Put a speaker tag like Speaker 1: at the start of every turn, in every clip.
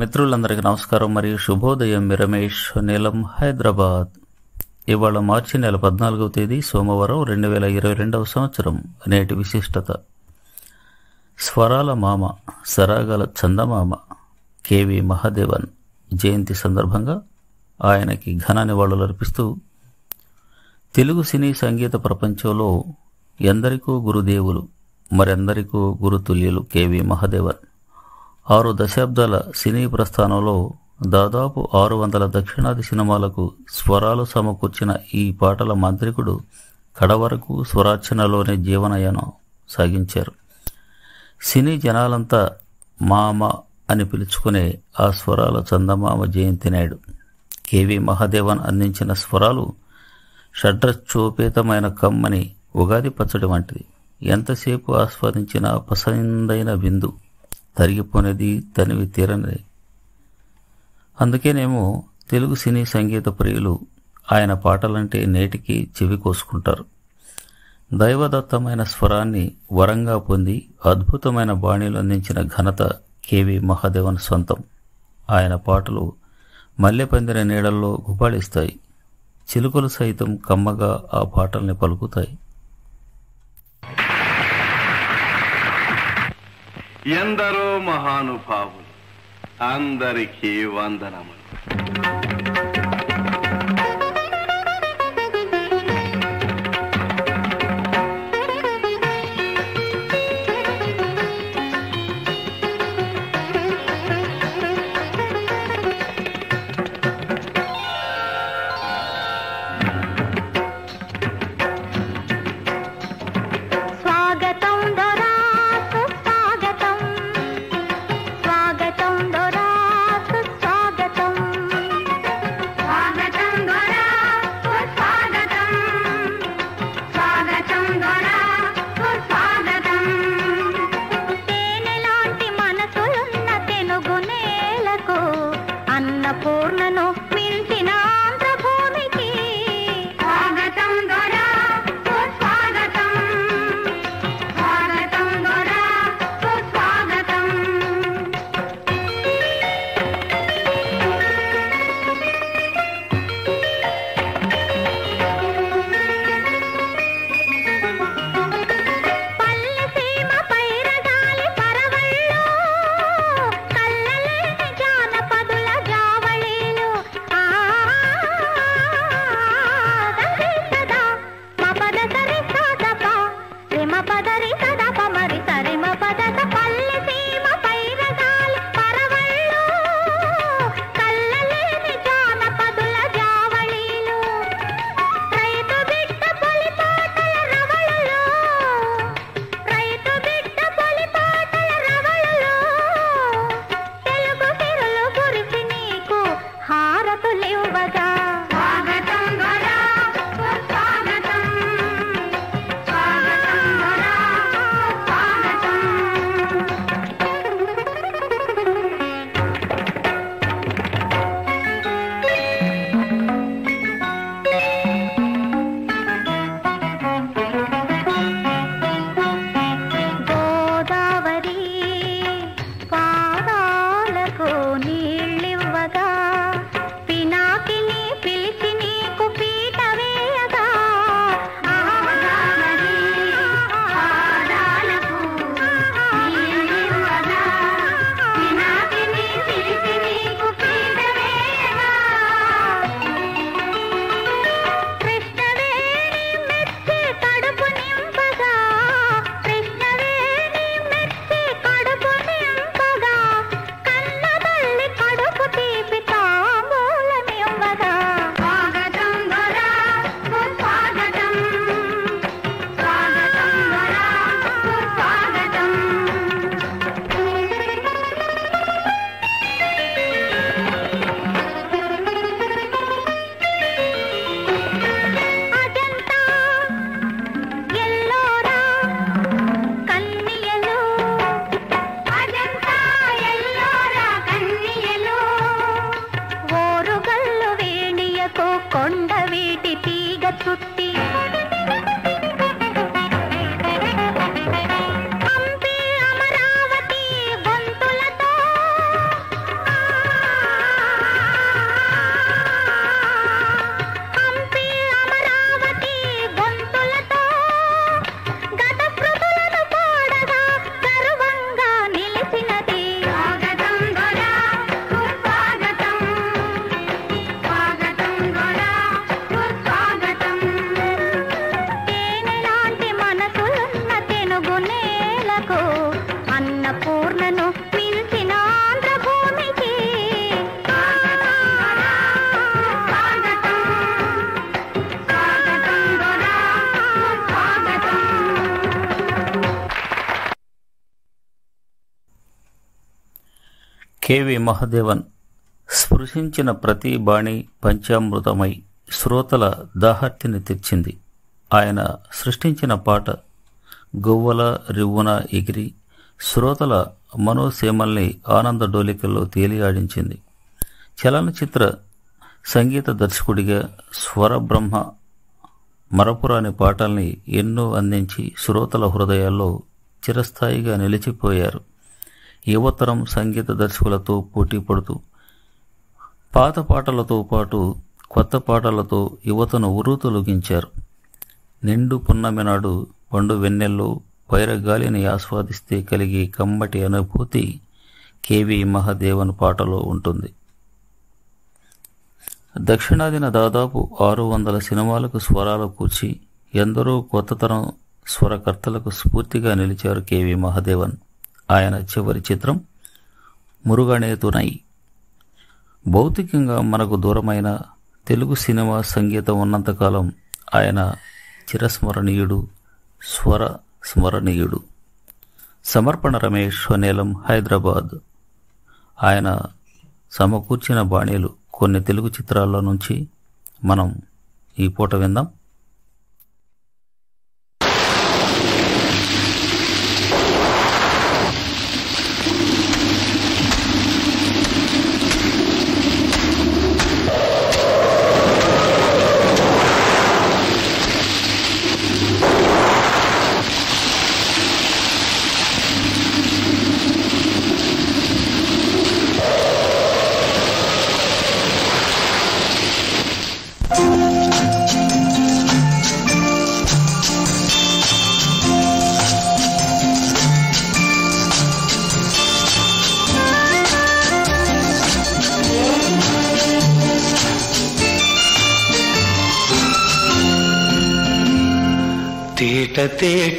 Speaker 1: మిత్రులందరికీ నమస్కారం మరియు శుభోదయం. మీ రమేష్ నీలం హైదరాబాద్. ఇవాళ మార్చి నెల పద్నాలుగవ తేదీ సోమవారం రెండు వేల ఇరవై రెండవ సంవత్సరం. నేటి విశిష్టత. స్వరాల మామ సరాగల చందమామ కేవి మహాదేవన్. జయంతి సందర్భంగా ఆయనకి ఘన నివాళులు అర్పిస్తూ తెలుగు సినీ సంగీత ప్రపంచంలో ఎందరికో గురుదేవులు మరెందరికో గురుతుల్యులు కేవి మహాదేవన్. ఆరు దశాబ్దాల సినీ ప్రస్థానంలో దాదాపు ఆరు వందల దక్షిణాది సినిమాలకు స్వరాలు సమకూర్చిన ఈ పాటల మాంత్రికుడు కడవరకు స్వరార్చనలోనే జీవనయానం సాగించారు. సినీ జనాలంతా మామ అని పిలుచుకునే ఆ స్వరాల చందమామ జయంతి నాయుడు. కెవి మహాదేవన్ అందించిన స్వరాలు షడ్రచోపేతమైన కమ్మని ఉగాది పచ్చడి వంటిది. ఎంతసేపు ఆస్వాదించిన పసందైన విందు. తరిగిపోనేది తనివి తీరనిది. అందుకేనేమో తెలుగు సినీ సంగీత ప్రియులు ఆయన పాటలంటే నేటికి చెవి కోసుకుంటారు. దైవదత్తమైన స్వరాన్ని వరంగా పొంది అద్భుతమైన బాణీలు అందించిన ఘనత కెవి మహాదేవన్ సొంతం. ఆయన పాటలు మల్లెపందిన నీడల్లో గుబాళిస్తాయి చిలుకలు సైతం కమ్మగా ఆ పాటల్ని పలుకుతాయి.
Speaker 2: ఎందరో మహానుభావులు అందరికీ వందనములు.
Speaker 1: కెవి మహదేవన్ స్పృశించిన ప్రతి బాణి పంచామృతమై శ్రోతల దాహర్తిని తెచ్చింది. ఆయన సృష్టించిన పాట గువ్వల రివ్వున ఎగిరి శ్రోతల మనోసీమల్ని ఆనంద డోలికల్లో తేలియాడించింది చలనచిత్ర సంగీత దర్శకుడిగా స్వరబ్రహ్మ మరపురాని పాటల్ని ఎన్నో అందించి శ్రోతల హృదయాల్లో చిరస్థాయిగా నిలిచిపోయారు. యువతరం సంగీత దర్శకులతో పోటీ పడుతూ పాత పాటలతో పాటు కొత్త పాటలతో యువతను ఉరుతొలగించారు నిండు పున్నమి నాడు పండు వెన్నెల్లో వైరగాలిని ఆస్వాదిస్తే కలిగే కమ్మటి అనుభూతి కేవి మహాదేవన్ పాటలో ఉంటుంది. దక్షిణాదిన దాదాపు ఆరు వందల సినిమాలకు స్వరాలు కూర్చి ఎందరో కొత్త తరం స్వరకర్తలకు స్ఫూర్తిగా నిలిచారు కేవి మహాదేవన్. ఆయన చివరి చిత్రం మురుగనేతునై. భౌతికంగా మనకు దూరమైన తెలుగు సినిమా సంగీతం ఉన్నంతకాలం ఆయన చిరస్మరణీయుడు స్వర స్మరణీయుడు సమర్పణ రమేష్ నేలం హైదరాబాద్. ఆయన సమకూర్చిన బాణీలు కొన్ని తెలుగు చిత్రాల్లో నుంచి మనం ఈ పూట విందాం.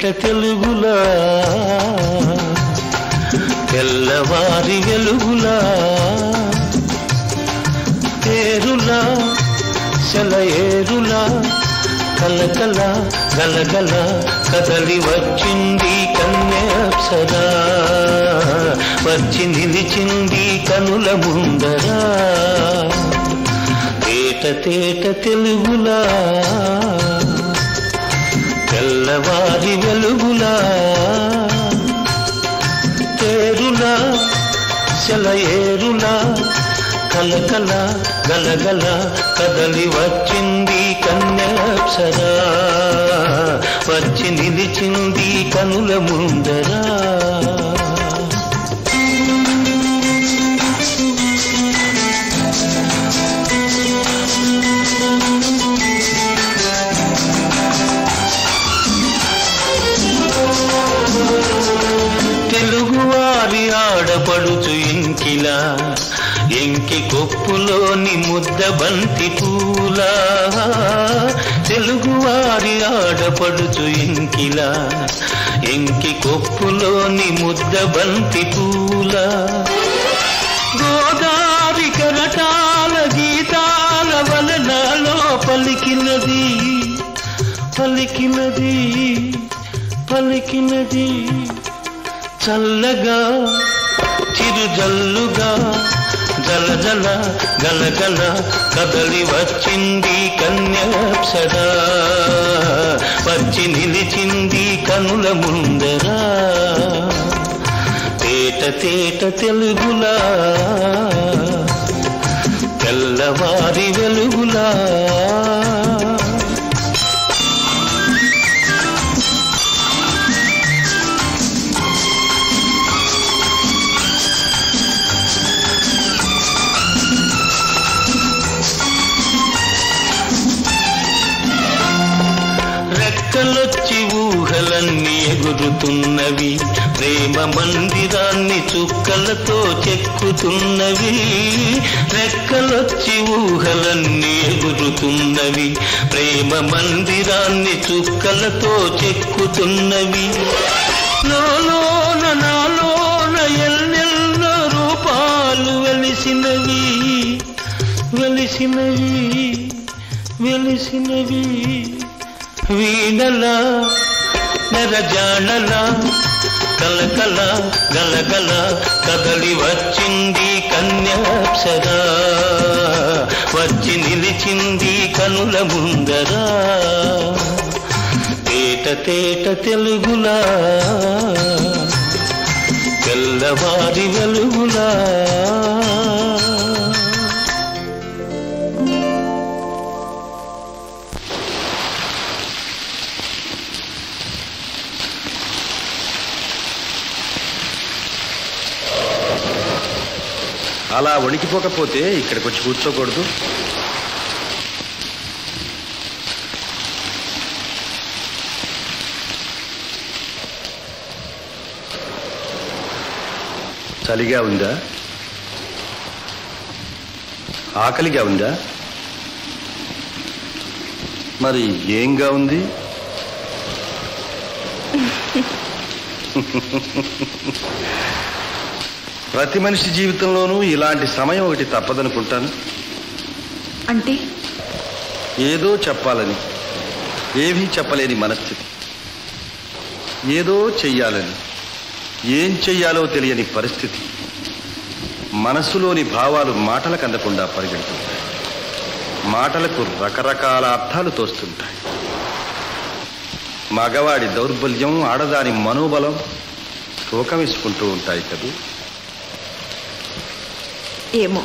Speaker 3: తేట తెలుగులా? తెల్లవారి వెలుగులా? పేరులా? సెలయేరులా కలకల గలగల కదలి వచ్చింది కన్యాప్సరా వచ్చి నిలిచింది కనుల ముందరా? తేట తేట తెలుగులా? తెల్లవారి వెలుగులా తేరులా సెలయేరులా కలకల గలగల కదలి వచ్చింది కన్యాప్సరా వచ్చి నిలిచింది కనుల ముందరా. ఒప్పులోని ముద్ద బంతి పూలా. తెలుగువారి ఆడపడుచు ఇంకిలా. ఎంకి కొప్పులోని ముద్ద బంతి పూలా. గోదారి కరటాల గీతాల వలనలో పలికినది పలికినది పలికినది. చల్లగా చిరుజల్లుగా జల జల గల గల కదలి వచ్చింది కన్యాప్సరా వచ్చి నిలిచింది కనుల ముందరా. తేట తేట తెలుగులా. తెల్లవారి వెలుగులా. చెక్కుతున్నవి. ప్రేమ మందిరాన్ని చుక్కలతో చెక్కుతున్నవి. రెక్కలొచ్చి ఊహలన్నీ ఎగురుతున్నవి. ప్రేమ మందిరాన్ని చుక్కలతో చెక్కుతున్నవి. నాలోన ఎల్లెల్లో రూపాలు వెలిసినవి. వెలిసినవి వెలిసినవి. వీణలా నెరజాణల కలకల గలగల కదలి వచ్చింది కన్యాప్సరా వచ్చి నిలిచింది కనుల ముందరా తేట తేట తెలుగులా తెల్లవారి వెలుగులా
Speaker 4: అలా వణికిపోకపోతే ఇక్కడికి వచ్చి కూర్చోకూడదు. చలిగా ఉందా? ఆకలిగా ఉందా? మరి ఏంగా ఉంది? ప్రతి మనిషి జీవితంలోనూ ఇలాంటి సమయం ఒకటి తప్పదనుకుంటాను.
Speaker 5: అంటే?
Speaker 4: ఏదో చెప్పాలని ఏమీ చెప్పలేని మనస్థితి. ఏదో చెయ్యాలని ఏం చెయ్యాలో తెలియని పరిస్థితి. మనస్సులోని భావాలు మాటలకు అందకుండా పరిగెడుతుంటాయి. మాటలకు రకరకాల అర్థాలు తోస్తుంటాయి. మగవాడి దౌర్బల్యం ఆడదాని మనోబలం తూకమిసుకుంటూ ఉంటాయి కదూ?
Speaker 5: ఏమో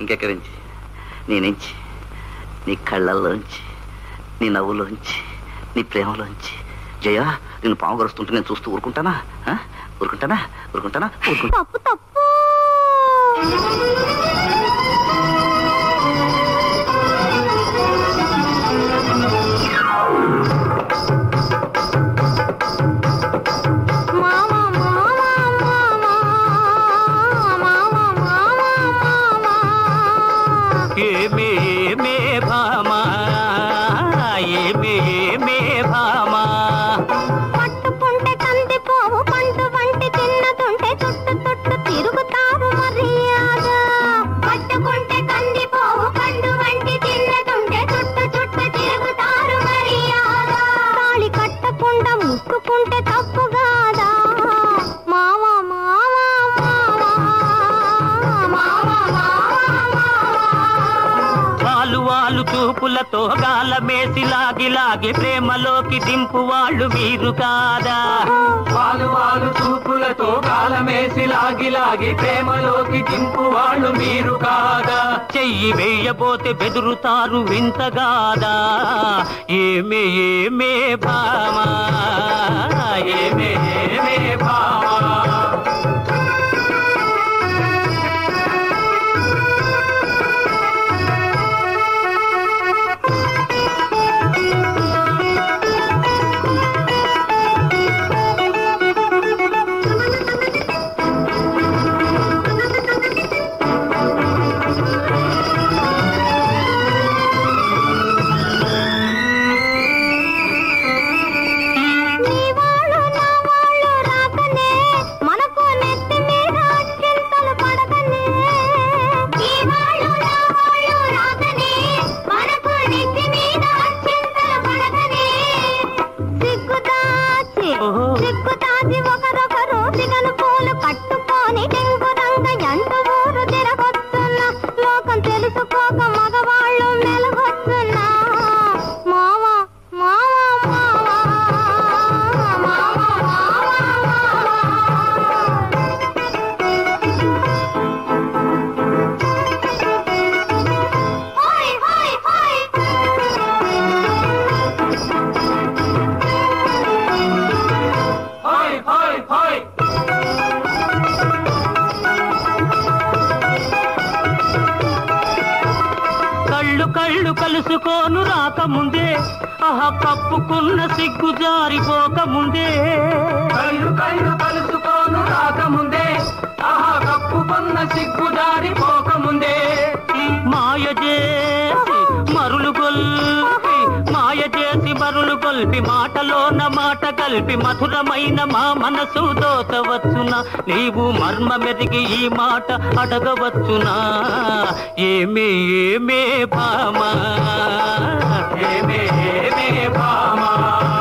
Speaker 6: ఇంకెక్కడి నుంచి నీ నుంచి నీ కళ్ళల్లోంచి నీ నవ్వులోంచి నీ ప్రేమలోంచి. జయ నేను పాము గరుస్తుంటే నేను చూస్తూ ఊరుకుంటానా? ఆ? ఊరుకుంటానా? ఊరుకుంటానా? ఊరుకుంటా
Speaker 2: తప్పు తప్పు.
Speaker 7: గాలమేసి లాగి లాగి ప్రేమలోకి దింపు వాళ్ళు మీరు కాదా?
Speaker 8: వాలు వాలు చూపులతో కాలమేసి లాగి లాగి ప్రేమలోకి దింపు వాళ్ళు మీరు కాదా?
Speaker 7: చెయ్యి వేయబోతే బెదురుతారు వింతగాదా? ఏమే ఏమే భామా? ఏమే ఏమే భామా? కప్పుకున్న సిగ్గు జారిపోకముందే.
Speaker 8: కళ్ళు కళ్ళు కలుసుకోను రాకముందే. ఆహా కప్పుకున్న సిగ్గు దారి పోకముందే
Speaker 7: బరులు కొల్పి మాటలోన మాట కలిపి మధురమైన మా మనసు దోచవచ్చునా? నీవు మర్మ మెరిగి ఈ మాట అడగవచ్చునా? ఏమే ఏమే భామా?
Speaker 8: ఏమే ఏమే భామా?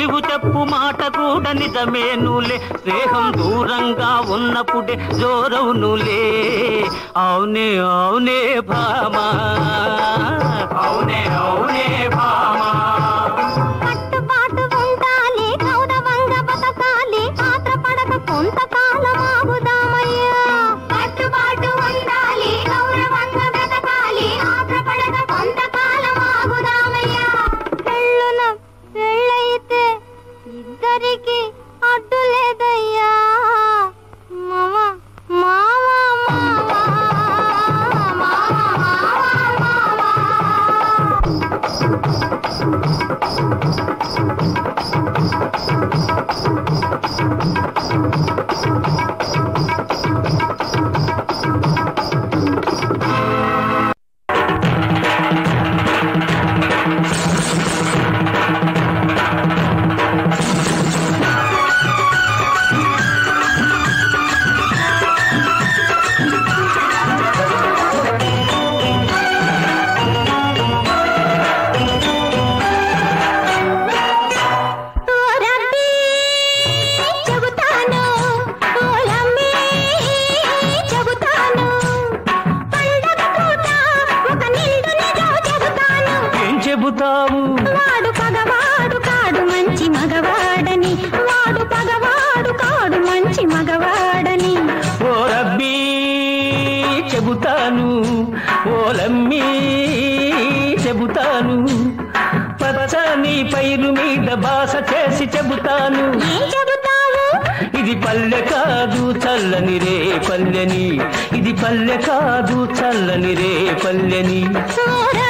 Speaker 7: నీవు చెప్పు మాట కూడా నిజమే నులే స్నేహం దూరంగా ఉన్నప్పుడే జోరవు నులే అవునే అవునే భామా.
Speaker 8: అవునే అవునే భామా.
Speaker 2: కొంతకాలమా? ఎవరికి అడ్డు లేదయ్యా.
Speaker 7: పల్లెని. ఇది పల్లె కాదు చల్లని రే పల్లెని. చూడ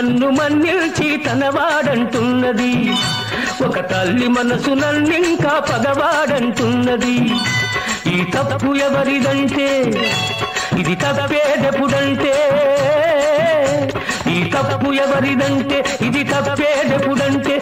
Speaker 7: నన్ను మన్నిల్చి తనవాడంటున్నది. ఒక తల్లి మనసు నన్నింకా పగవాడంటున్నది. ఈ తప్పు ఎవరిదంటే? ఇది తప్పేదెప్పుడంటే? ఈ తప్పు ఎవరిదంటే? ఇది తప్పేదెప్పుడంటే?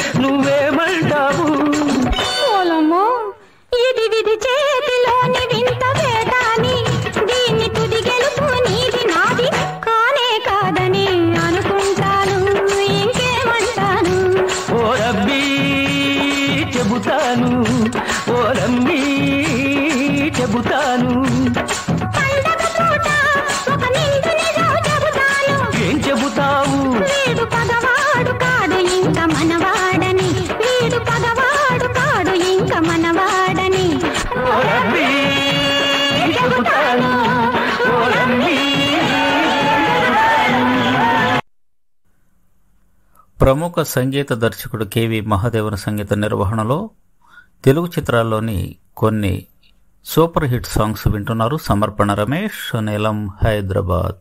Speaker 1: ప్రముఖ సంగీత దర్శకుడు కెవి మహాదేవన్ సంగీత నిర్వహణలో తెలుగు చిత్రాల్లోని కొన్ని సూపర్ హిట్ సాంగ్స్ వింటున్నారు సమర్పణ రమేష్ నీలం హైదరాబాద్.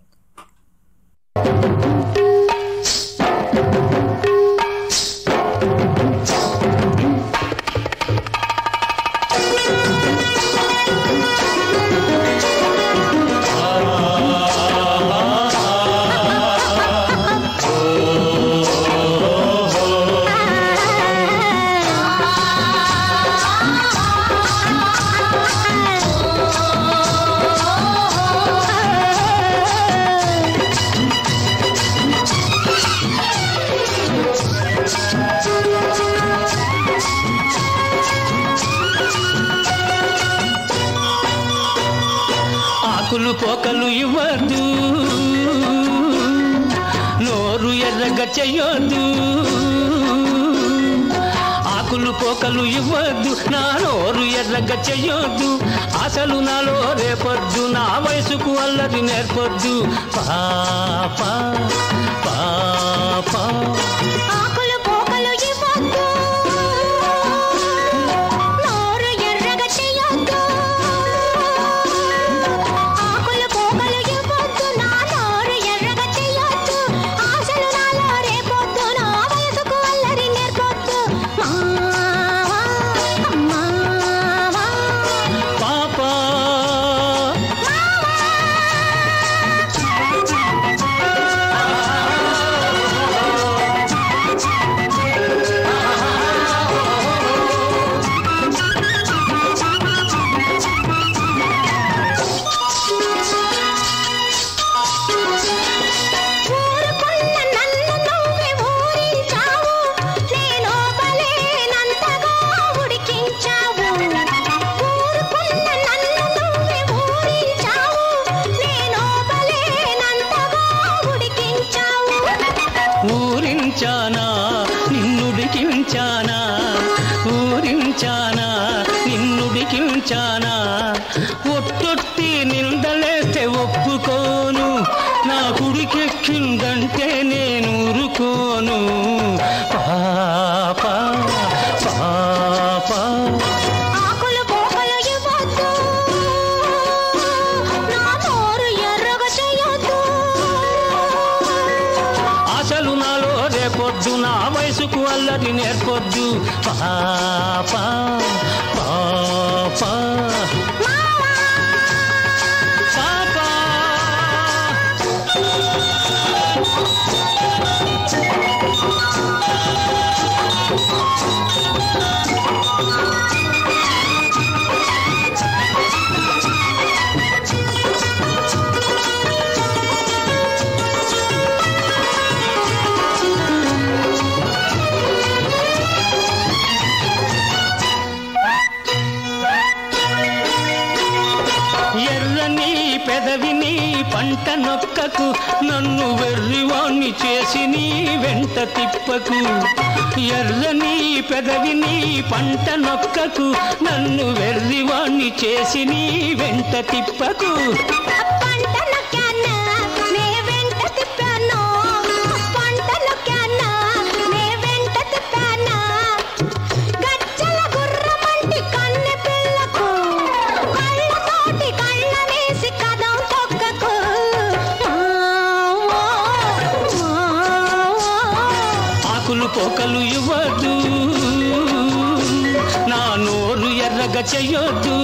Speaker 2: మోకలు ఇవ్వద్దు నా నోరు ఎర్రగ చెయ్యొద్దు. అసలు నాలో రేపొద్దు నా వయసుకు అల్లరి నేర్పొద్దు. పాప పాప.
Speaker 7: ನಡೆಯುವುದು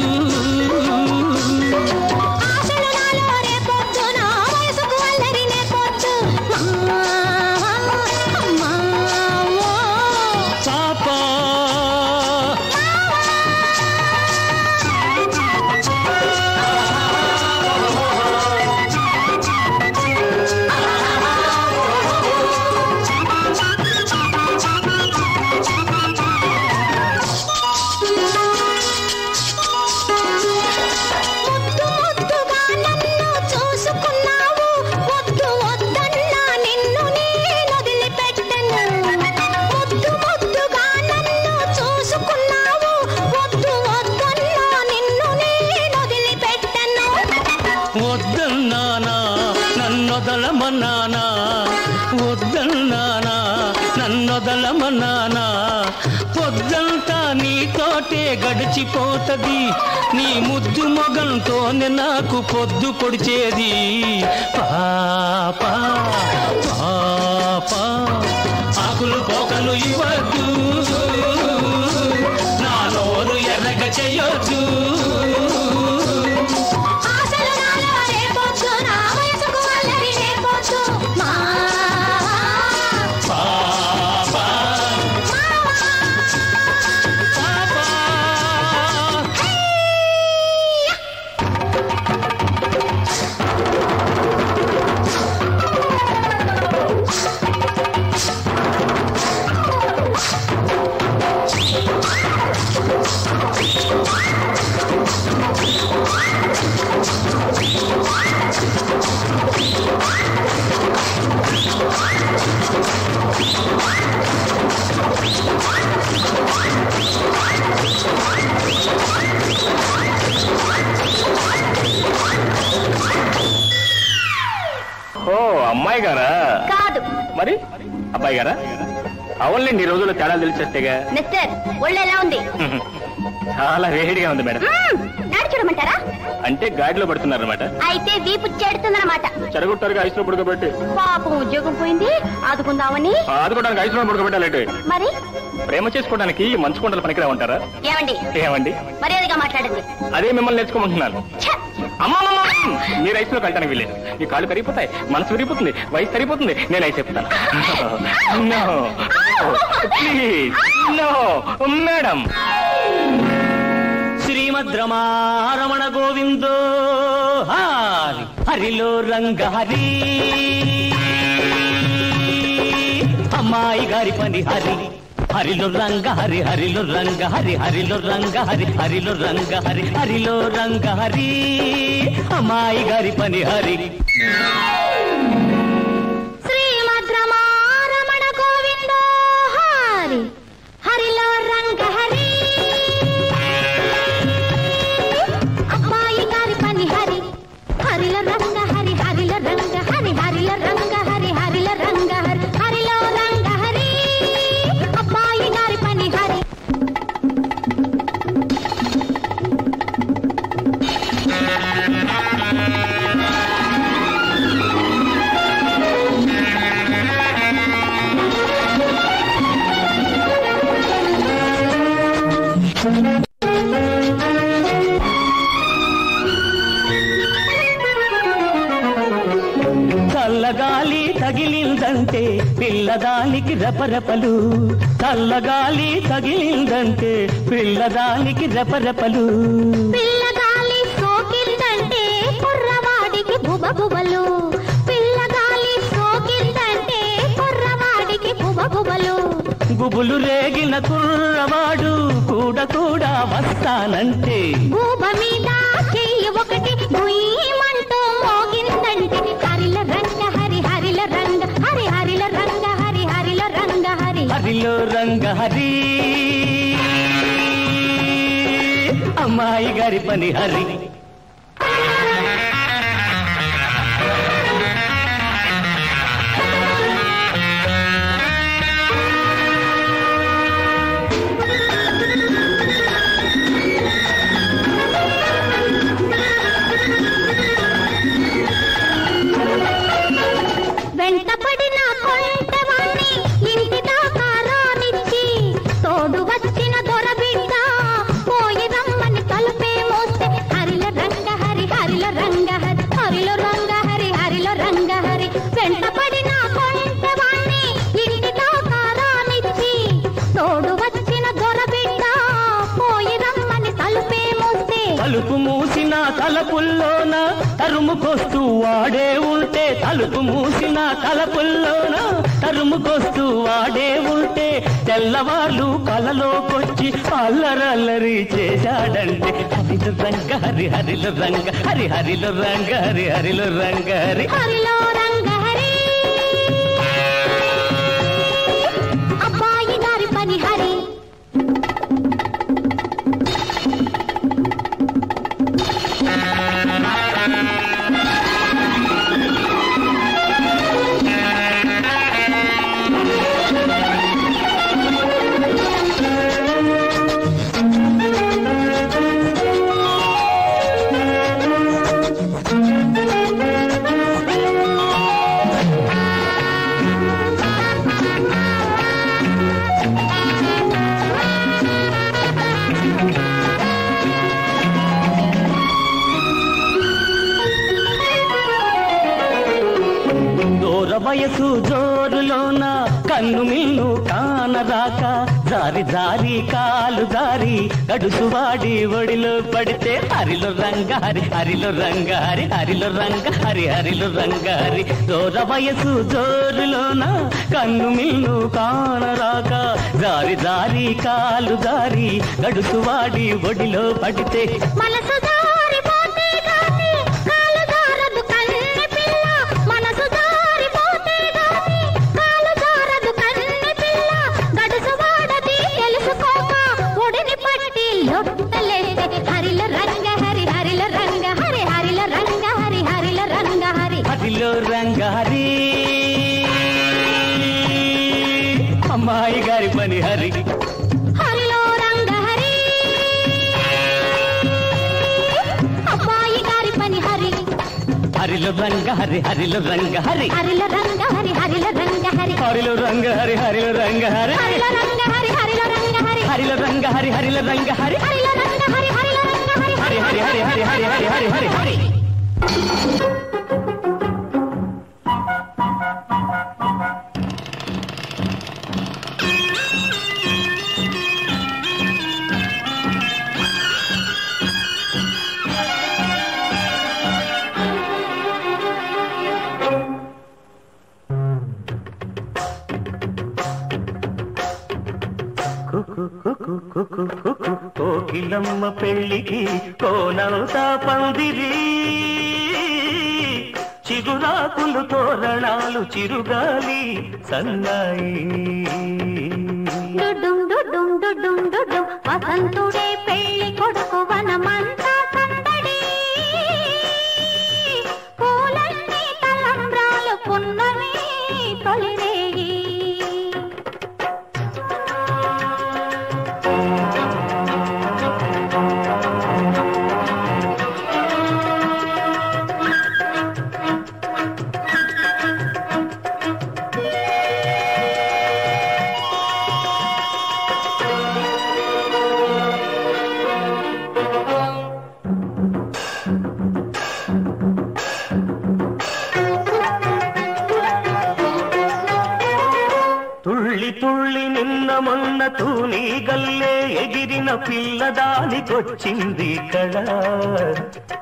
Speaker 7: తోనే నాకు పొద్దు పొడిచేది. పాప పాప ఆకులు పోకలు ఇవ్వద్దు.
Speaker 9: ఓ అమ్మాయి గారా?
Speaker 2: కాదు.
Speaker 9: మరి? అబ్బాయి గారా? అవునులేండి ఈ రోజుల్లో తేడా తెలిసేస్తేగా.
Speaker 2: మిస్టర్ ఒళ్ళు ఎలా ఉంది?
Speaker 9: చాలా వేడిగా ఉంది మేడం. అంటే గాడిలో పడుతున్నారన్నమాట.
Speaker 2: అయితే వీపు చెడుతుందన్నమాట.
Speaker 9: చెరగొట్టారుగా ఐస్లో పడుకోబెట్టి.
Speaker 2: పాపం ఉద్యోగం పోయింది ఆదుకుందామని.
Speaker 9: ఆదుకోవడానికి ఐస్లో పడుకోబెట్టాలంటే
Speaker 2: మరి?
Speaker 9: ప్రేమ చేసుకోవడానికి మంచు కొండలు పనికిరా ఉంటారా
Speaker 2: ఏమండి?
Speaker 9: ఏమండి?
Speaker 2: మర్యాదగా మాట్లాడండి.
Speaker 9: అదే మిమ్మల్ని నేర్చుకోమంటున్నాను.
Speaker 2: ఛ!
Speaker 9: అమ్మా మీరు ఐస్లో కట్టానికి వీలేదు మీ కాళ్ళు కరిగిపోతాయి మనసు విరిగిపోతుంది వయసు సరిపోతుంది. నేను ఐస్ చెప్తాను. నో ప్లీజ్ నో మేడం
Speaker 7: శ్రీమద్ రమారమణ గోవిందో హరి హరిలో రంగ హరి అమ్మాయి గారి పని హరి హరిలో రంగ హరి హరిలో రంగ హరి హరిలో రంగ హరి హరిలో రంగ హరి హరిలో రంగ హరి అమ్మాయి గారి పని హరి. పిల్లదానికి రెపరెపలు చల్లగాలి తగిలిందంటే పిల్లదానికి రెపరెపలు.
Speaker 2: పిల్లగాలి సోకిందంటే కుర్రవాడికి బుబబుబలు. పిల్లగాలి సోకిందంటే కుర్రవాడికి బుబబుబలు.
Speaker 7: గుబులు రేగిన కుర్రవాడు కూడా కూడా వస్తానంటే
Speaker 2: భూమ మీద చెయ్యి ఒకటి గాలిలో హరిలో రంగ హరి.
Speaker 7: అమ్మాయి గారి పని హరి. వాడే ఉంటే తలుపు మూసిన తలపుల్లోన తరుముకొస్తూ వాడే ఉంటే తెల్లవాళ్ళు కలలోకొచ్చి అల్లరల్లరి చేశాడంటే హరిలు రంగ హరి హరిలు రంగ హరి హరిలు రంగ హరి హరిలు రంగ హరి
Speaker 2: హరిలో
Speaker 7: వయసు జోరులోన కన్ను మిన్ను కానరాక జారి జారి కాలు జారి గడుసువాడి ఒడిలో పడితే హరిలో రంగారి హరిలో రంగారి హరిలో రంగ హరి హరిలో రంగ హరి జోర వయసు జోరులోన కన్ను మిన్ను కానరాక జారి జారి కాలు జారి గడుసువాడి ఒడిలో పడితే
Speaker 2: మలసదా రంగ హరి హరిలో రంగ హరి హరిల రంగ హరి హరిల రంగ హరి
Speaker 7: హరిలో రంగ హరి
Speaker 2: హరిలో రంగ హరి
Speaker 7: హరిల రంగ హరి హరిల రంగ హరి
Speaker 2: హరిలో రంగ హరి హరిలో రంగ హరి
Speaker 7: హరిల రంగ హరి హరిల రంగ హరి
Speaker 2: హరి హరి
Speaker 7: హరి హరి
Speaker 2: హరి హరి
Speaker 7: హరి నిన్నమ్మ పెళ్ళికి కోనల్తా పందిరి. చిగురాకులు తోరణాలు చిరుగాలి సన్నాయి.
Speaker 2: డుడు డుడు డుడు డుడు
Speaker 7: వసంతు పిల్లదానికొచ్చింది కళ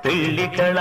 Speaker 7: పెళ్ళి కళ.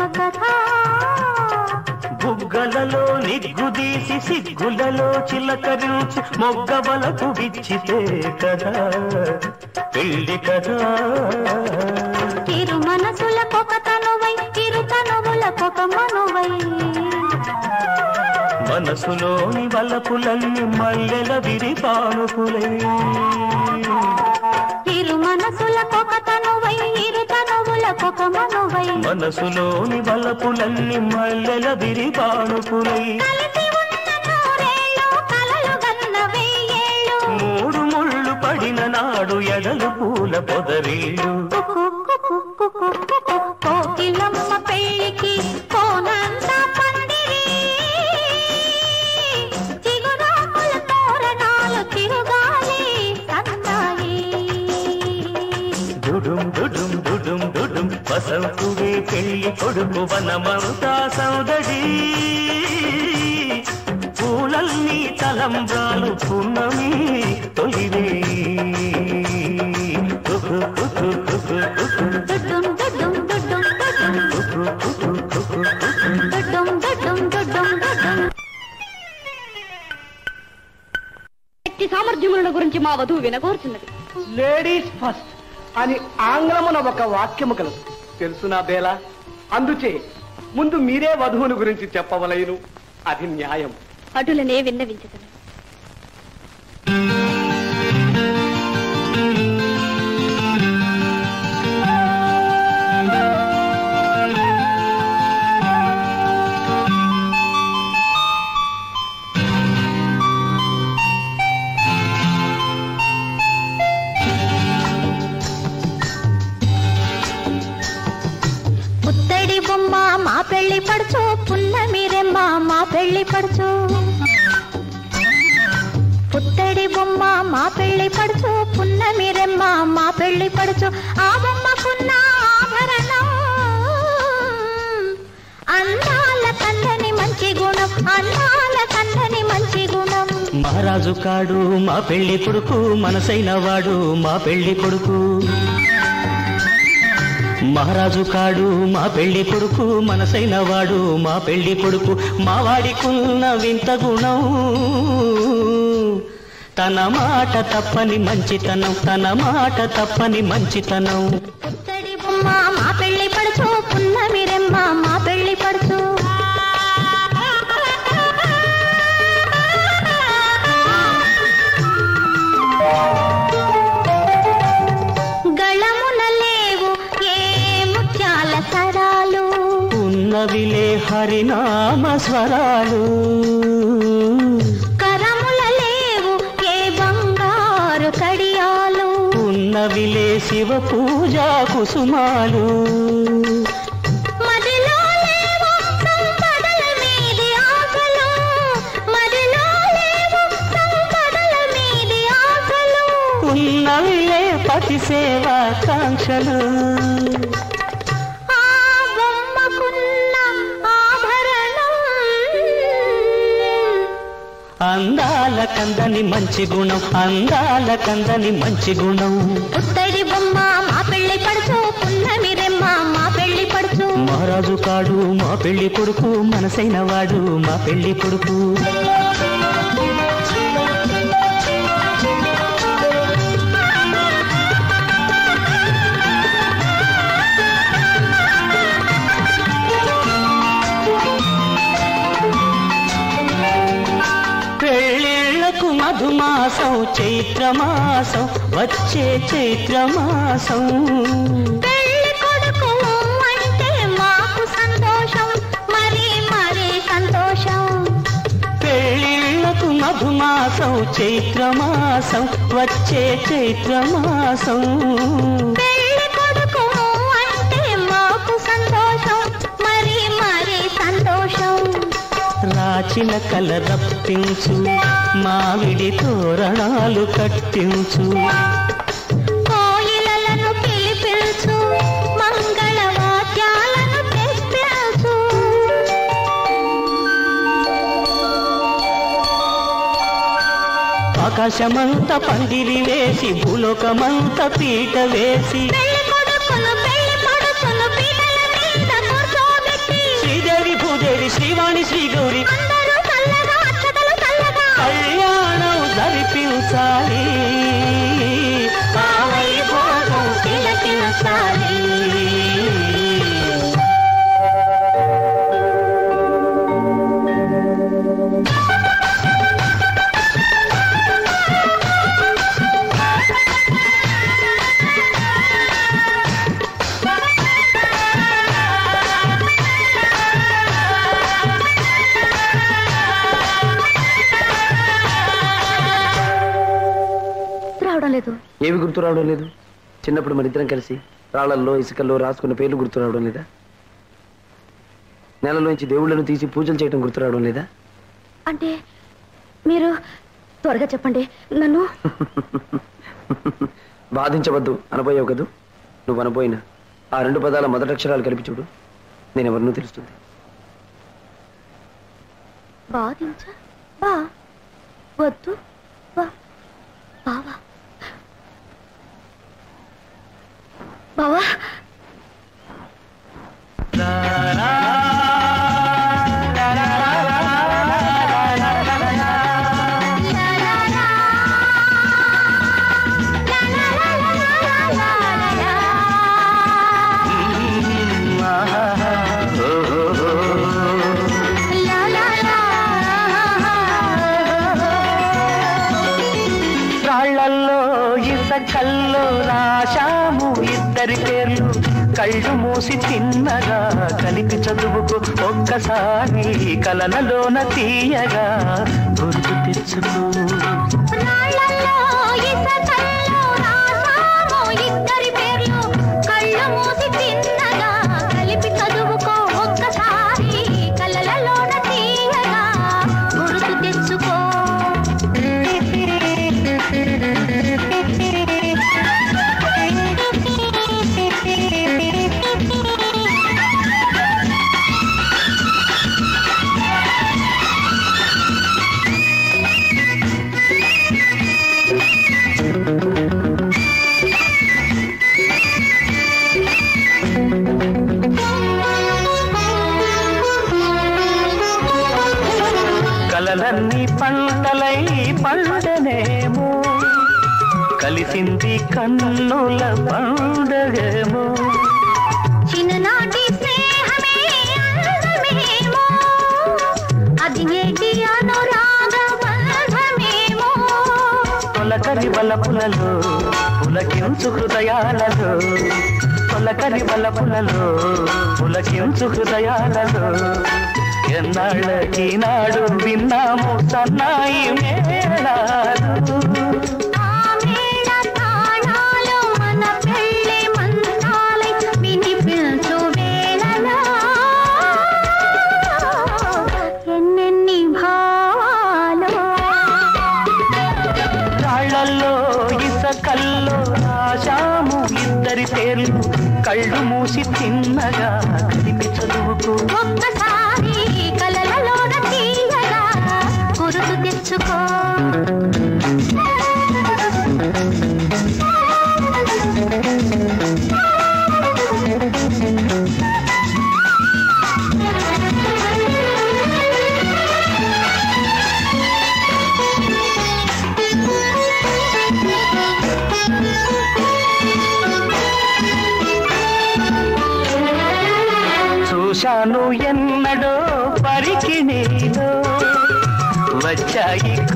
Speaker 2: ప్రేమ కథ
Speaker 7: బుగ్గలలో నిగ్గుదీసి సిగ్గులలో చిలకరించి మొగ్గవలకు విచ్చితే కదా. పెళ్ళి కదా.
Speaker 2: తిరు మనసులకొక తనువై తిరు తనువులకొక మనువై.
Speaker 7: మనసులోని వలపులన్నీ మల్లెల విరి పానుపులే
Speaker 2: ఇరు మనసులకొక తనువై ఇరు మనకొక మనువై
Speaker 7: మనసులోని బలపులన్ని మల్లెల విరి
Speaker 2: విరిబాణుపులై
Speaker 7: మూడు ముళ్ళు పడిన నాడు ఎడలు పూల పొదరీళ్ళు
Speaker 2: కోకిలమ్మ
Speaker 7: కొడుకు వనమంతా సౌదడి. పూలల్ని తలంబ్రాలు పున్నమి తొలివే.
Speaker 10: సామర్థ్యముల గురించి మా వధువు వినగోరుతున్నది
Speaker 11: లేడీస్ ఫస్ట్ అని ఆంగ్లమున ఒక వాక్యము కలదు తెలుసునా బేలా? అందుచే ముందు మీరే వధువును గురించి చెప్పవలయను. అది న్యాయం.
Speaker 10: అటులనే
Speaker 2: విన్నవించగలను మా పెళ్ళి పడుచు పున్నమి రెమ్మ మా పెళ్ళి పడుచు. ఆ బొమ్మకున్న ఆభరణం. అందాల కందని మంచి గుణం అందాల కందని మంచి గుణం.
Speaker 7: మహారాజు కాడు మా పెళ్ళి కొడుకు మనసైన వాడు మా పెళ్ళి కొడుకు. మహారాజు కాడు మా పెళ్ళి కొడుకు మనసైన వాడు మా పెళ్ళి కొడుకు. మా వాడికున్న వింత గుణం. తన మాట తప్పని మంచితనం తన మాట తప్పని మంచితనం.
Speaker 2: పుత్తడి బొమ్మ మా పెళ్ళి పడుచు పున్నమి రెమ్మ మా పెళ్ళి పడుచు.
Speaker 7: ఉన్నవిలే హరినామ స్వరాలు. శివ పూజా కుసుమాలు. ఉన్నవిలే పతి సేవా కాంక్షలు. అందాల కందని మంచి గుణం అందాల కందని మంచి గుణం.
Speaker 2: పుత్తడి బొమ్మ మా పెళ్ళి పడుచు పున్నమి రెమ్మ మా పెళ్ళి పడుచు.
Speaker 7: మహారాజు కాడు మా పెళ్ళి కొడుకు మనసైన వాడు మా పెళ్ళి కొడుకు. చైత్రమాసం వచ్చే చైత్రమాసం.
Speaker 2: మాకు సంతోషం మరి మరి సంతోషం.
Speaker 7: పెళ్ళిళ్ళకు మధుమాసం చైత్రమాసం వచ్చే చైత్రమాసం. రాచిన కల రప్పించు మావిడి తోరణాలు కట్టించు. ఆకాశమంత పందిరి వేసి భూలోకమంత పీట వేసి. శ్రీదేవి భూదేవి శ్రీవాణి శ్రీగౌరి.
Speaker 11: ಸಾಲೇ గుర్తు రావడం లేదు. చిన్నప్పుడు మన ఇద్దరం కలిసి రాళ్ళల్లో ఇసుకల్లో రాసుకున్న పేర్లు గుర్తు రావడం లేదా? నెలలోంచి దేవుళ్ళను తీసి పూజలు చేయడం గుర్తు రావడం లేదా?
Speaker 10: అంటే మీరు త్వరగా చెప్పండి. నన్ను?
Speaker 11: బాధించవద్దు. అనబోయావు కదూ?
Speaker 12: నువ్వు అనబోయిన ఆ రెండు పదాల మొదటి అక్షరాలు కలిపి చూడు. నేను ఎవరినూ తెలుస్తుంది.
Speaker 13: బాధించా బా వద్దు బా బావా.
Speaker 2: बाबा। మూసి తిన్నగా కలిపి చదువుకు ఒక్కసారి కలనలోన తీయగా గుర్తు తెచ్చుకో. కన్నుల పండగేమో.
Speaker 13: చిన్ననాటి స్నేహమే అందమేమో అది నేటి అనురాగ బంధమేమో
Speaker 2: తొలకరి వలపులలో పులకించు హృదయాలలో. తొలకరి వలపులలో పులకించు హృదయాలలో. ఎన్నాళ్ళకి నాడు విన్నాము సన్నాయి మేళాలు. కళ్ళు మూసి తిన్నగా కలిపి చదువుకో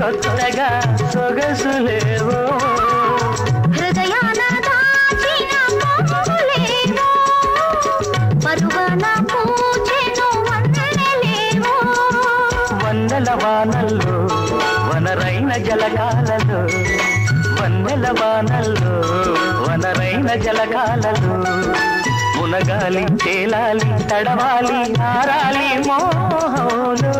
Speaker 2: కొత్తగా సొగసులేవో
Speaker 13: హృదయాన దాచిన పొంగులేవో పరువన పూచెను వన్నెలేవో
Speaker 2: వందల వానల్లో వనరైన జలకాలలో వందల వానల్లో వనరైన జలకాలలో మునగాలి తేలాలి తడవాలి నారాలి మోహంలో.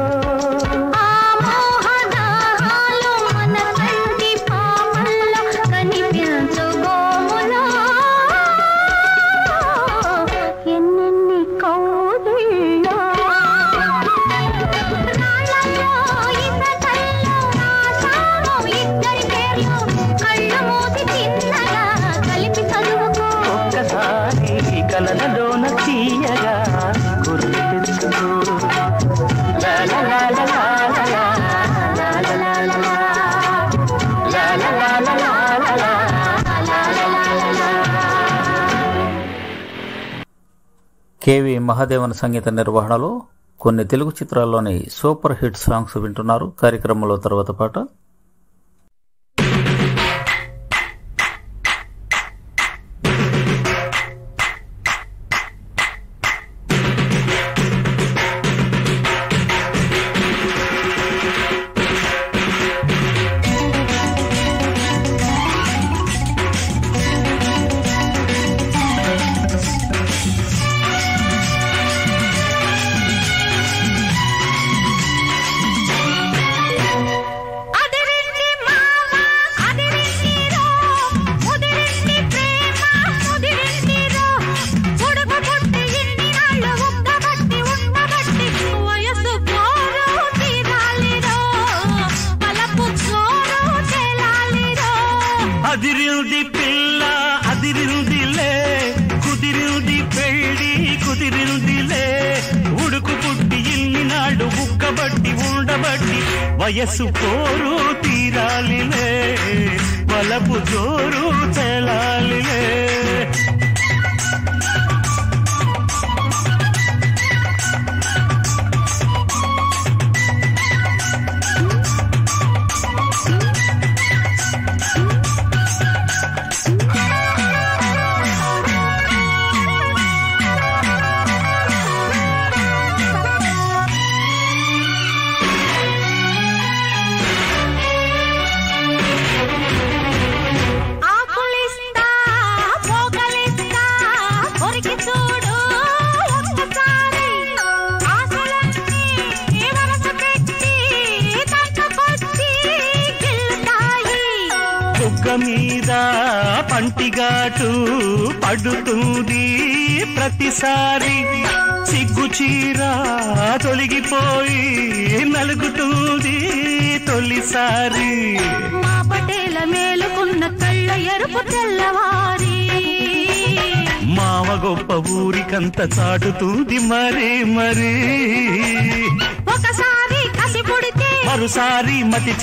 Speaker 1: కేవి మహాదేవన్ సంగీత నిర్వహణలో కొన్ని తెలుగు చిత్రాల్లోని సూపర్ హిట్ సాంగ్స్ వింటున్నారు. కార్యక్రమంలో తర్వాత పాట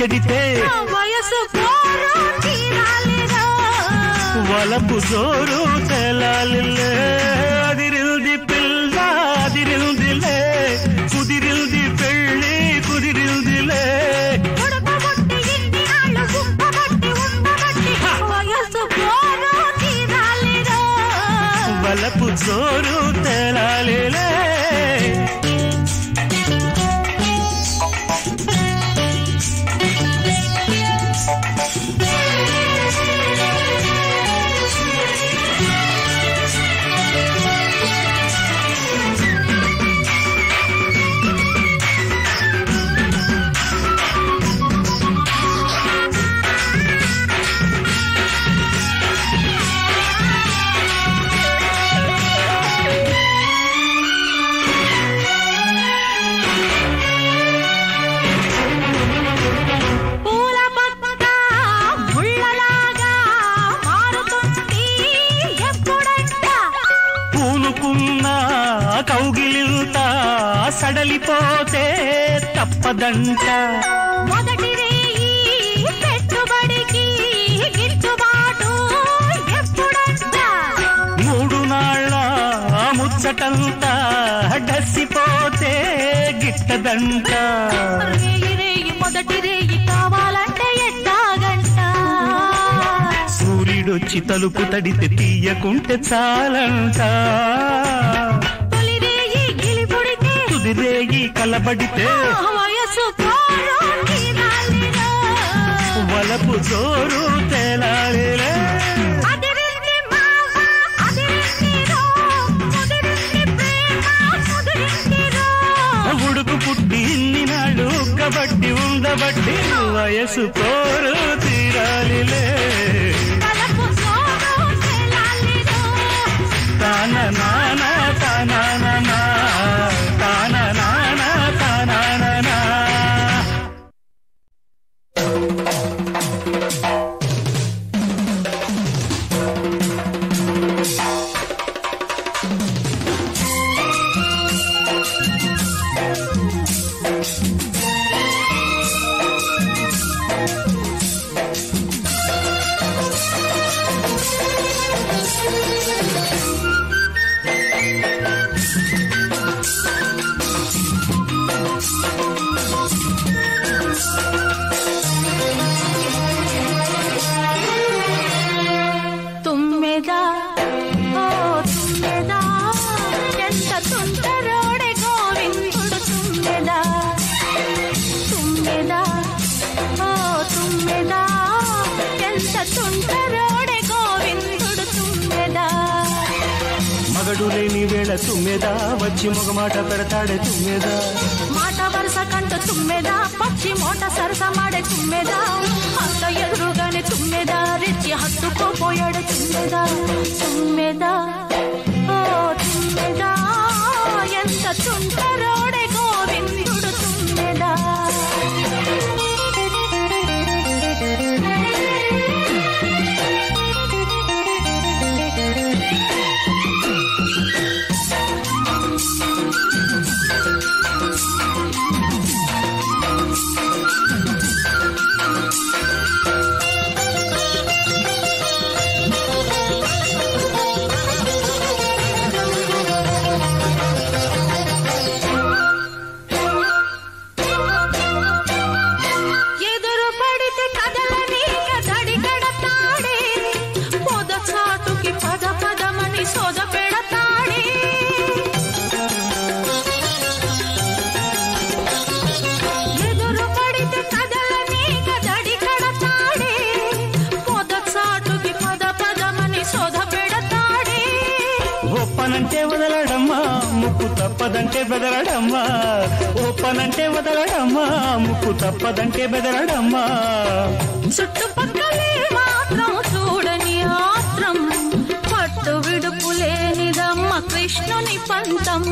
Speaker 14: చెడితే వలపు జోరు తెలాలిలే అదిరిల్ది పిల్ల అదిరిల్దిలే కుదిరిల్ది పెళ్ళి
Speaker 2: తీరాలిరా
Speaker 14: వలపు జోరు తెలాలిలే.
Speaker 2: మొదటి పెట్టుబడికి గిట్టుబాటు
Speaker 14: మూడు నాళ్ళ ముచ్చటంతా డసిపోతే గిట్టదంట.
Speaker 2: రేయి రేయి మొదటి రేయి కావాలంటే ఎట్టాగంట?
Speaker 14: సూర్యుడొచ్చి తలుపు తడితే తీయకుంటే చాలంట.
Speaker 2: తొలి రేయి గిలిపుడితే
Speaker 14: కుదిరేగి కలబడితే వలపు జోరు తేలాలిలే. ఉడుకు పుట్టి ఇన్ని నాడు కబట్టి ఉండబట్టి వయసు కోరు తీరాలిలే. తాన నాన తాన
Speaker 2: తుమ్మెదా
Speaker 14: వచ్చి మగమాట పెడతాడే తుమ్మెదా.
Speaker 2: మాట వరుస కంట తుమ్మెదా పక్షి మోట సరస మాడే తుమ్మెదా. అంత ఎదురుగానే తుమ్మెదా రెచ్చి హత్తుకోపోయాడు తుమ్మెదా. తుమ్మెదా ఓ తుమ్మెదా.
Speaker 14: తప్పదంటే బెదరడమ్మా. ఒప్పనంటే వదలడమ్మా ముక్కు తప్పదంటే బెదరడమ్మా.
Speaker 2: చుట్టుపక్కలే మాత్రం చూడని ఆత్రం. పట్టు విడుపు లేనిదమ్మ కృష్ణుని పంతం.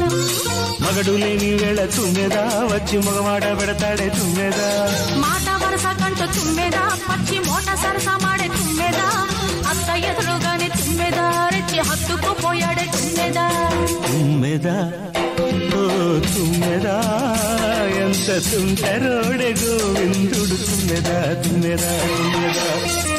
Speaker 14: మగడు లేని వేళ తుమ్మెదా. వచ్చి మగవాడ పెడతాడే తుమ్మెదా.
Speaker 2: మాట వరస కంటూ తుమ్మెదా. పచ్చి మోట సరస మాడే తుమ్మెదా. అత్త ఎదురుగానే తుమ్మెదా. రెచ్చి హత్తుకు పోయాడే తుమ్మెదా.
Speaker 14: తుమ్మెదా. తుమ్మెదా? ఎంత తుంటరోడే గోవిందుడు. తుమ్మెదా తుమ్మెదా తుమ్మెదా.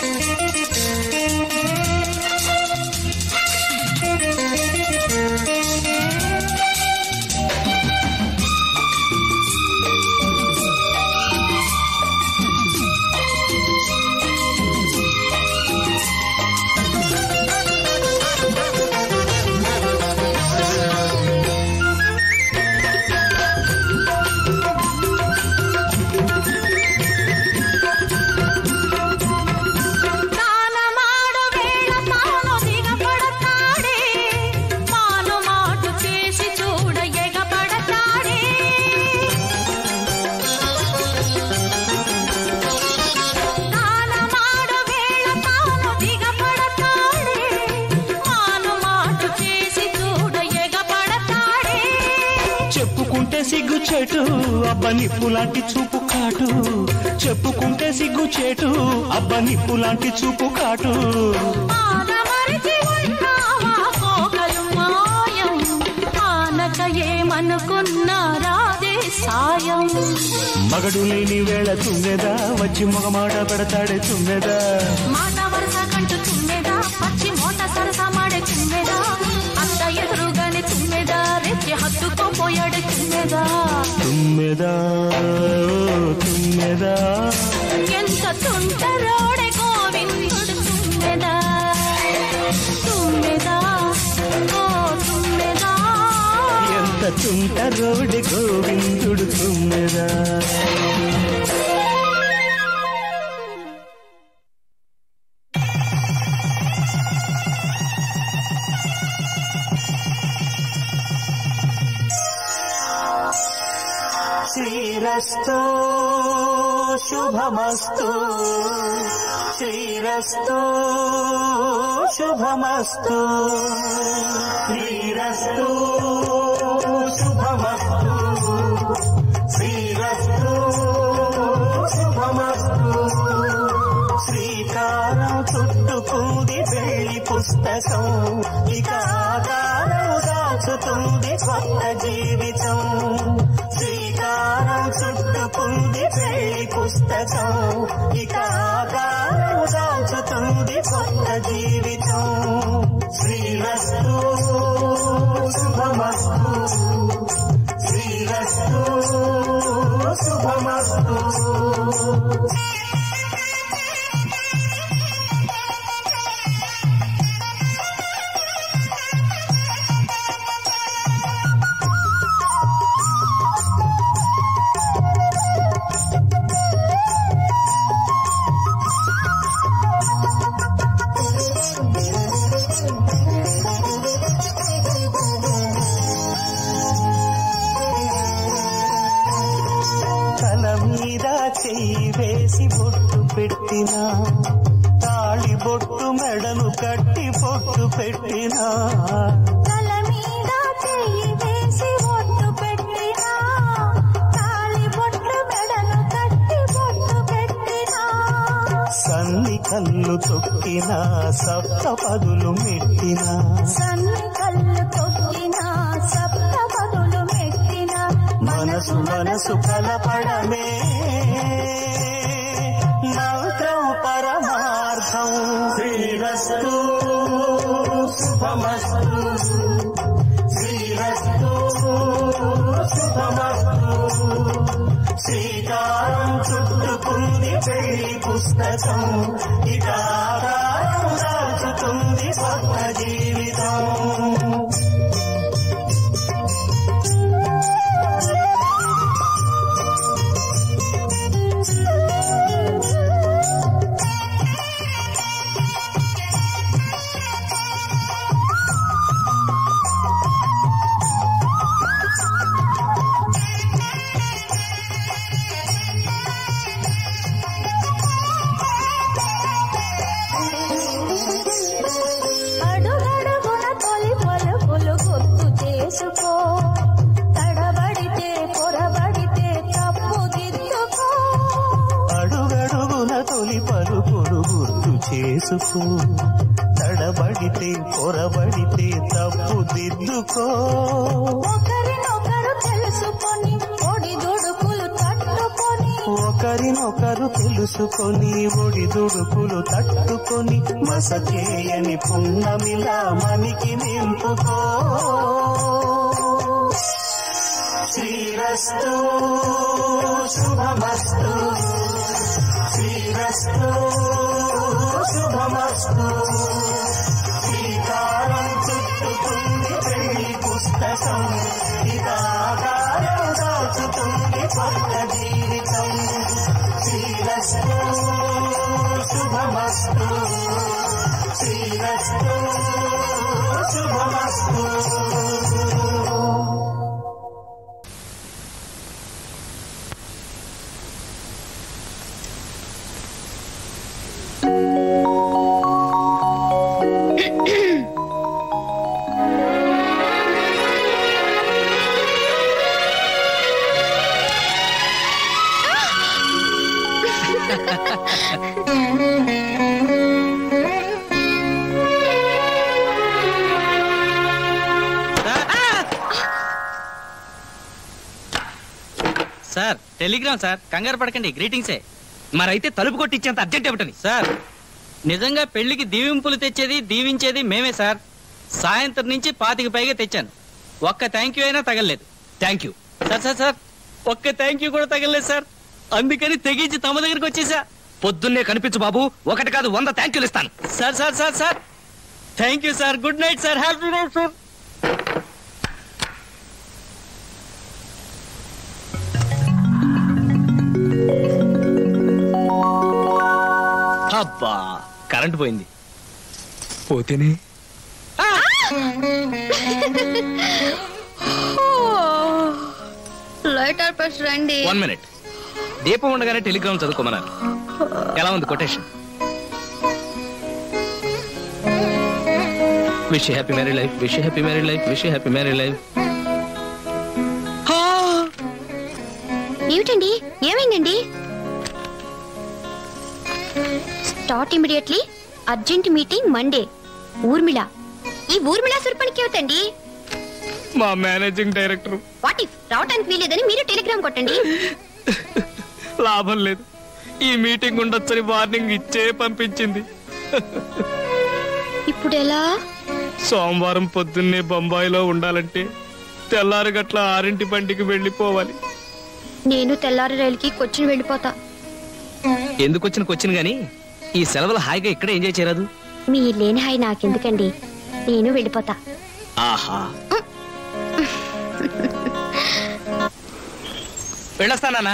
Speaker 14: అబ్బ నిప్పు లాంటి చూపు కాటు. చెప్పుకుంటే సిగ్గు చెటు. అబ్బ నిప్పు లాంటి చూపు కాటు. మగడు లేని వేళ తుమ్మెదా వచ్చి మగమాట పెడతాడే తుమ్మెదా.
Speaker 2: ఎంత తుంటరోడి గోవిందుడు తుమ్మెదా
Speaker 14: శ్రీరస్తో శుభమస్తు. శ్రీరస్తో శుభమస్తు. శ్రీరస్తో శుభమస్తు శ్రీరస్తో శుభమస్తు శ్రీకారం చుట్టుకుంది వెళ్ళి పుస్తకం. ఇక ఆకారం దాచుతుంది కొత్త జీవితం శ్రీకారం చుట్టుకుంది వెళ్ళి పుస్తకం. ఇక శుభమస్తు ఇక ఆకారం దాచుతుంది కొత్త
Speaker 3: తెలుసుకో తడబడితే పొరబడితే తప్పు దిద్దుకో.
Speaker 14: ఒకరినొకరు తెలుసుకొని ఒడిదుడుకులు తట్టుకొని.
Speaker 3: ఒకరినొకరు తెలుసుకొని ఒడిదుడుకులు తట్టుకొని. మసకేయని పున్నమిలా మనికి నింపుకో. శ్రీరస్తు శుభమస్తు. శ్రీరస్తు. శుభమస్తు. సీతారం చుట్టుకుంది పెళ్ళి పుస్తకం. ఇదాకారం దాచుతుంది కొత్త జీవితం. శ్రీరస్తు శుభమస్తు. శ్రీరస్తు శుభమస్తు.
Speaker 7: సార్ టెలిగ్రామ్ సార్ కంగారు పడకండి గ్రీటింగ్సే. మరైతే తలుపు కొట్టించేంత అర్జెంట్ ఏమిటని? సార్ నిజంగా పెళ్ళికి దీవింపులు తెచ్చేది దీవించేది మేమే సార్. సాయంత్రం నుంచి పాతికి పైగా తెచ్చాను. ఒక్క థ్యాంక్ యూ అయినా తగలలేదు. Thank you sir sir sir ఒక్క థ్యాంక్ యూ కూడా తగలలేదు సార్. అందుకని తెగించి తమ దగ్గరికి వచ్చేసా. పొద్దున్నే కనిపించు బాబు ఒకటి కాదు వంద థ్యాంక్ యూలు ఇస్తాను. Sir sir sir sir. Thank you sir. Good night sir. Happy night sir. అబ్బా కరెంట్ పోయింది. పోతేనే.
Speaker 10: లైటర్ పర్స్ రండి.
Speaker 7: One minute. దీపం ఉండగానే టెలిగ్రామ్ చదువుకోమన్నారు. ఎలా ఉంది quotation? Wish happy marry life wish happy marry life wish happy marry life
Speaker 10: ఏమిటండి? ఏమైందండి? Start immediately urgent meeting Monday. Urmila. ఈ ఊర్మిళ సుర్పణికి అవుతండి
Speaker 7: మా మేనేజింగ్ డైరెక్టర్.
Speaker 10: వాట్ ఇఫ్ రావటానికి వీలేదని మీరు టెలిగ్రామ్ కొట్టండి.
Speaker 7: లాభం లేదు. ఈ మీటింగ్ ఉండొచ్చని వార్నింగ్ ఇచ్చే పంపించింది.
Speaker 10: ఇప్పుడు ఎలా?
Speaker 7: సోమవారం పొద్దున్నే బొంబాయిలో ఉండాలంటే తెల్లారి గట్ల ఆరింటి బండికి వెళ్ళిపోవాలి.
Speaker 10: నేను తెల్లారి రైలుకి కొచ్చిని వెళ్ళిపోతా.
Speaker 7: ఎందుకు వచ్చిన కొచ్చిన గాని? ఈ సెలవులు హాయిగా ఇక్కడే ఎంజాయ్ చేయరాదు?
Speaker 10: మీ లేని హాయి నాకెందుకండి? నేను వెళ్ళిపోతా.
Speaker 7: ఆహా. వెళ్ళొస్తానా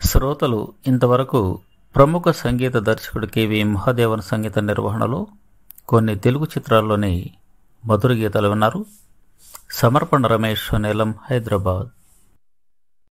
Speaker 1: శ్రోతలు ఇంతవరకు ప్రముఖ సంగీత దర్శకుడు కెవి మహాదేవన్ సంగీత నిర్వహణలో కొన్ని తెలుగు చిత్రాల్లోని మధుర గీతాలు విన్నారు. సమర్పణ రమేష్ నీలం హైదరాబాద్.